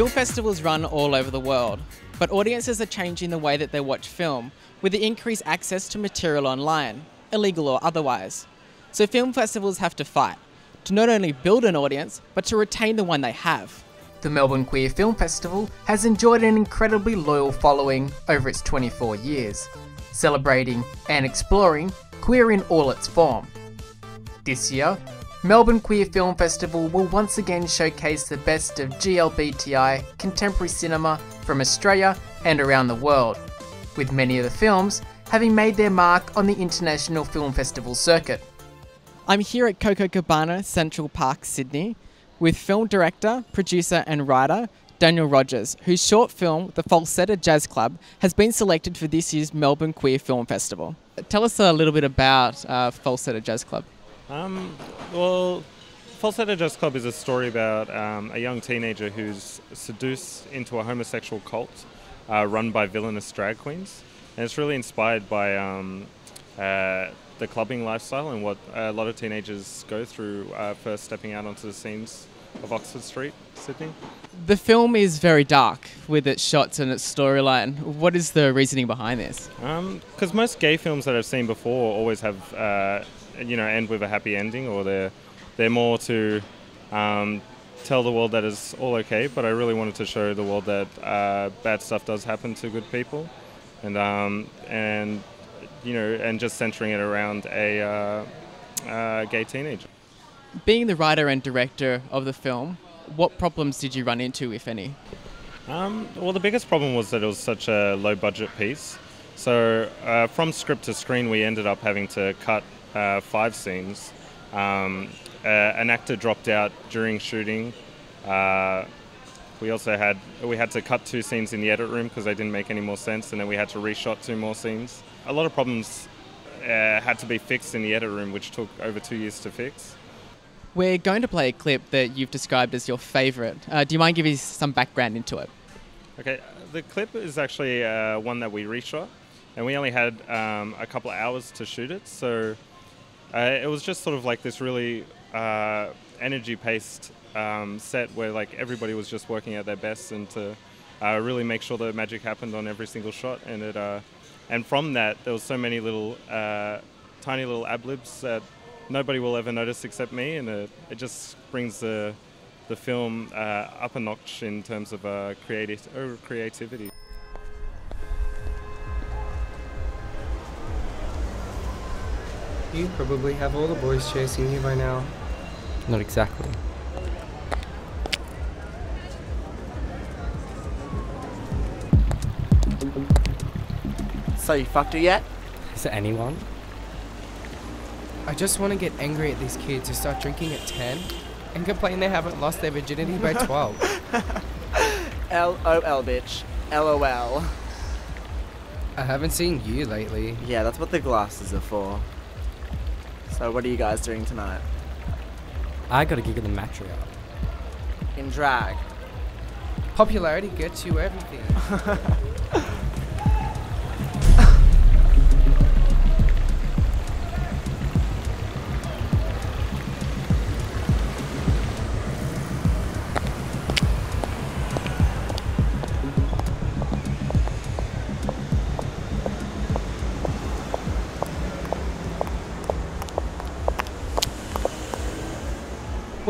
Film festivals run all over the world, but audiences are changing the way that they watch film with the increased access to material online, illegal or otherwise. So film festivals have to fight to not only build an audience, but to retain the one they have. The Melbourne Queer Film Festival has enjoyed an incredibly loyal following over its 24 years, celebrating and exploring queer in all its form. This year, Melbourne Queer Film Festival will once again showcase the best of GLBTI contemporary cinema from Australia and around the world, with many of the films having made their mark on the International Film Festival circuit. I'm here at Coco Cabana Central Park, Sydney, with film director, producer, and writer Daniel Rogers, whose short film, The Falsetto Jazz Club, has been selected for this year's Melbourne Queer Film Festival. Tell us a little bit about uh, Falsetto Jazz Club. Um, well, Falsetto Jazz Club is a story about um, a young teenager who's seduced into a homosexual cult uh, run by villainous drag queens. And it's really inspired by um, uh, the clubbing lifestyle and what a lot of teenagers go through uh, first stepping out onto the scenes of Oxford Street, Sydney. The film is very dark with its shots and its storyline. What is the reasoning behind this? Because um, most gay films that I've seen before always have uh, you know end with a happy ending, or they're they're more to um, tell the world that it's all okay. But I really wanted to show the world that uh, bad stuff does happen to good people, and um, and you know, and just centering it around a uh, uh, gay teenager. Being the writer and director of the film, what problems did you run into, if any? Um, well, the biggest problem was that it was such a low budget piece. So, uh, from script to screen, we ended up having to cut uh, five scenes. Um, uh, an actor dropped out during shooting. Uh, we also had we had to cut two scenes in the edit room because they didn't make any more sense, and then we had to reshot two more scenes. A lot of problems uh, had to be fixed in the edit room, which took over two years to fix. We're going to play a clip that you've described as your favourite. Uh, do you mind giving some background into it? Okay, the clip is actually uh, one that we reshot, and we only had um, a couple of hours to shoot it, so uh, it was just sort of like this really uh, energy-paced um, set where like everybody was just working at their best and to uh, really make sure the magic happened on every single shot. And it uh, and from that there was so many little uh, tiny little ab libs that nobody will ever notice except me, and it, it just brings the the film uh, up a notch in terms of creative creativity. You probably have all the boys chasing you by now. Not exactly. So you fucked her yet? Is there anyone? I just want to get angry at these kids who start drinking at 10 and complain they haven't lost their virginity by 12. LOL, bitch. LOL. I haven't seen you lately. Yeah, that's what the glasses are for. So what are you guys doing tonight? I got a gig at the Matria. In drag. Popularity gets you everything.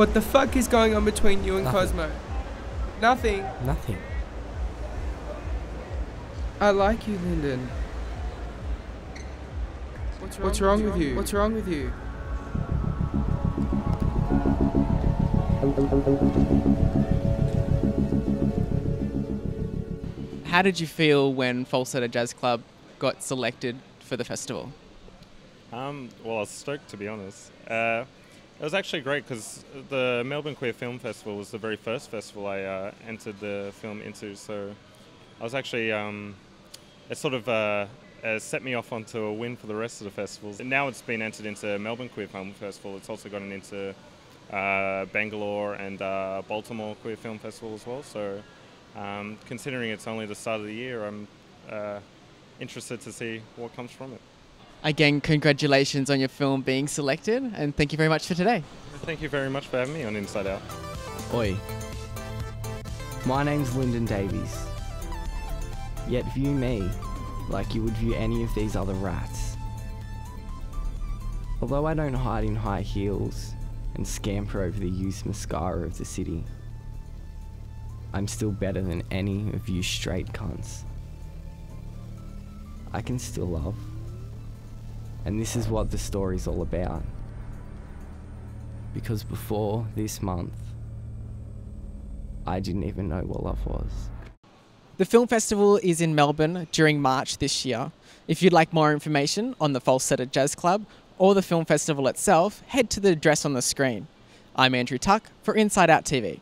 What the fuck is going on between you and Nothing. Cosmo? Nothing. Nothing. I like you, Lyndon. What's wrong, What's wrong with, you? What's wrong with you? How did you feel when Falsetto Jazz Club got selected for the festival? Um, well, I was stoked to be honest. Uh, it was actually great because the Melbourne Queer Film Festival was the very first festival I uh, entered the film into. So I was actually, um, it sort of uh, set me off onto a win for the rest of the festivals. And now it's been entered into Melbourne Queer Film Festival. It's also gotten into uh, Bangalore and uh, Baltimore Queer Film Festival as well. So um, considering it's only the start of the year, I'm uh, interested to see what comes from it. Again, congratulations on your film being selected, and thank you very much for today. Thank you very much for having me on Inside Out. Oi. My name's Lyndon Davies. Yet view me like you would view any of these other rats. Although I don't hide in high heels and scamper over the used mascara of the city, I'm still better than any of you straight cunts. I can still love. And this is what the story's all about. Because before this month, I didn't even know what love was. The film festival is in Melbourne during March this year. If you'd like more information on the Falsetto Jazz Club or the film festival itself, head to the address on the screen. I'm Andrew Tuck for Inside Out TV.